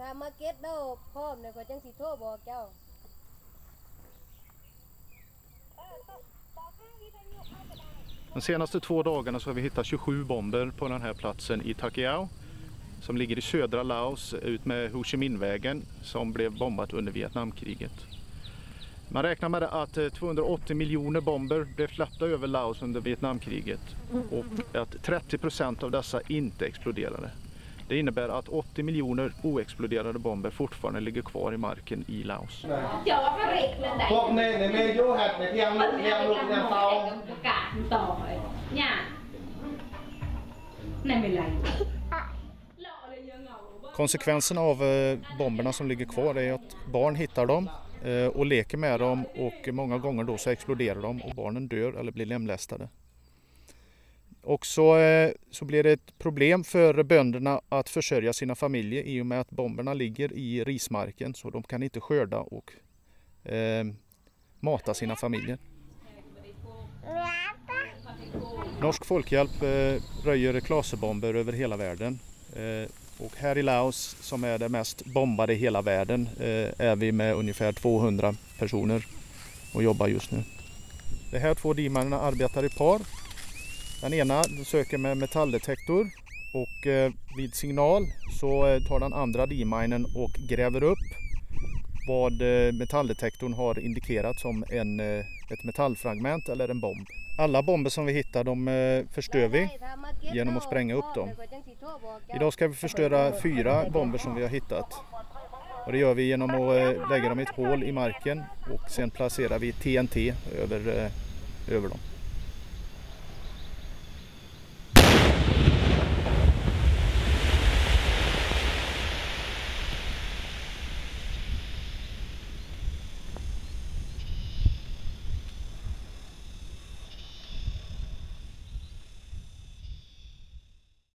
ถ้ามาเก็ตแล้วพร้อมเนี่ยก็จังสิโทรบอกเจ้า De senaste två dagarna så har vi hittat 27 bomber på den här platsen i Takiao som ligger i södra Laos ut med Ho Chi Minh-vägen som blev bombat under Vietnamkriget. Man räknar med att eh, 280 miljoner bomber blev släppta över Laos under Vietnamkriget och att 30 procent av dessa inte exploderade. Det innebär att 80 miljoner oexploderade bomber fortfarande ligger kvar i marken i Laos. Konsekvensen av eh, bomberna som ligger kvar är att barn hittar dem eh, och leker med dem och många gånger då så exploderar de och barnen dör eller blir lemlästade. Och så, eh, så blir det ett problem för bönderna att försörja sina familjer i och med att bomberna ligger i rismarken så de kan inte skörda och eh, mata sina familjer. Norsk folkhjälp eh, röjer klaserbomber över hela världen. Eh, och här i Laos, som är det mest bombade i hela världen, eh, är vi med ungefär 200 personer och jobbar just nu. De här två dimarna arbetar i par. Den ena söker med metalldetektor och eh, vid signal så eh, tar den andra D-minen och gräver upp vad eh, metalldetektorn har indikerat som en, ett metallfragment eller en bomb. Alla bomber som vi hittar de förstör vi genom att spränga upp dem. Idag ska vi förstöra fyra bomber som vi har hittat. Och det gör vi genom att lägga dem i ett hål i marken och sen placerar vi TNT över, över dem.